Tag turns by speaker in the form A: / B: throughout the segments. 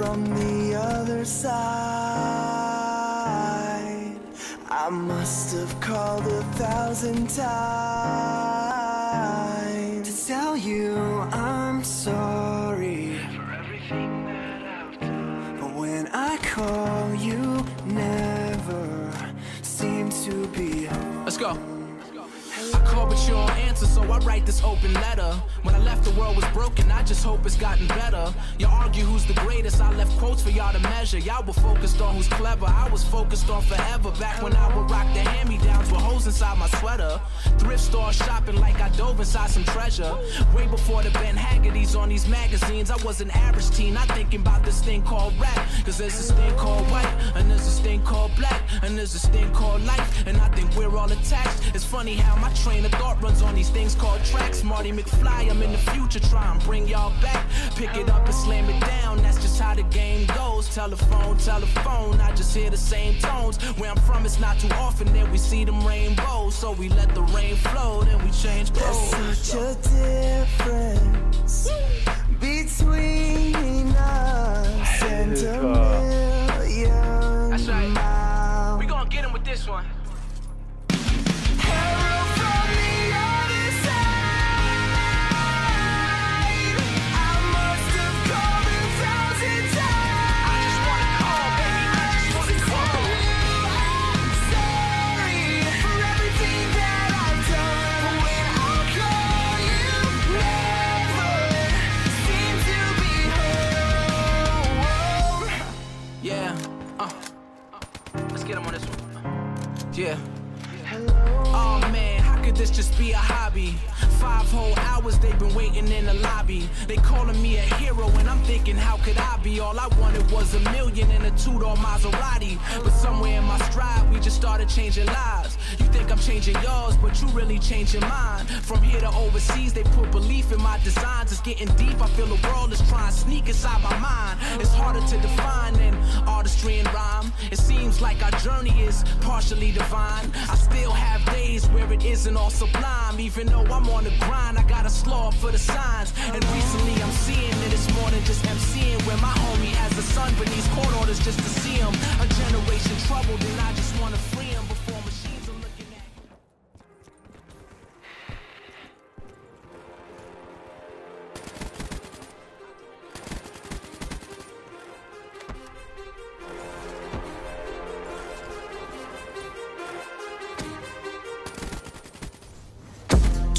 A: from the other side. I must have called a thousand times to tell you I'm sorry for everything that I've done. But when I call, you never seem to be home.
B: Let's go. I call but you don't answer, so I write this open letter. When I left, the world was broken, I just hope it's gotten better. Y'all argue who's the greatest, I left quotes for y'all to measure. Y'all were focused on who's clever, I was focused on forever. Back when I would rock the hand me downs with holes inside my sweater. Thrift store shopping like I dove inside some treasure. Way before the Ben Haggerty's on these magazines, I was an average teen, not thinking about this thing called rap. Cause there's this thing called white, and there's this thing called black, and there's this thing called life, and I think we're all attached. It's funny how my train of thought runs on these things called tracks. Marty McFly, I'm in the future, try and bring y'all back. Pick it up and slam it down, that's just how the game goes. Telephone, telephone, I just hear the same tones. Where I'm from, it's not too often that we see them rainbows. So we let the rain flow, then we change
A: There's such a difference between us and a million
B: That's right.
A: miles.
B: We gonna get him with this one. Yeah. This just be a hobby? Five whole hours they've been waiting in the lobby. They calling me a hero, and I'm thinking, how could I be? All I wanted was a million and a two-door Maserati. But somewhere in my stride, we just started changing lives. You think I'm changing yours, but you really changing mine. From here to overseas, they put belief in my designs. It's getting deep. I feel the world is trying to sneak inside my mind. It's harder to define than artistry and rhyme. It seems like our journey is partially divine. I still have days where it isn't all sublime. Even though I'm on the grind, I gotta slow up for the signs. And recently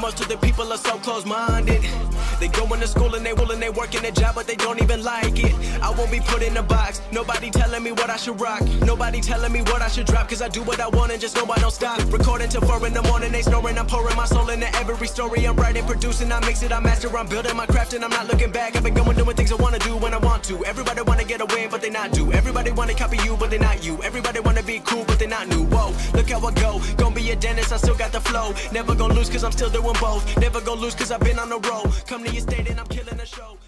C: most of the people are so close-minded. They go into school and they will and they work in a job, but they don't even like it. I won't be put in a box. Nobody telling me what I should rock. Nobody telling me what I should drop. Cause I do what I want and just know I don't stop. Recording till four in the morning, they snoring. I'm pouring my soul into every story. I'm writing, producing, I mix it, I master. I'm building my craft and I'm not looking back. I've been going doing things I wanna do when I want to. Everybody wanna get a win, but they not do. Everybody wanna copy you, but they not you. Everybody wanna be cool, but they not new. Whoa, look how I go. Gonna be a dentist, I still got the flow. Never gonna lose cause I'm still doing both. Never gonna lose cause I've been on the road. Come to your state and I'm killing the show.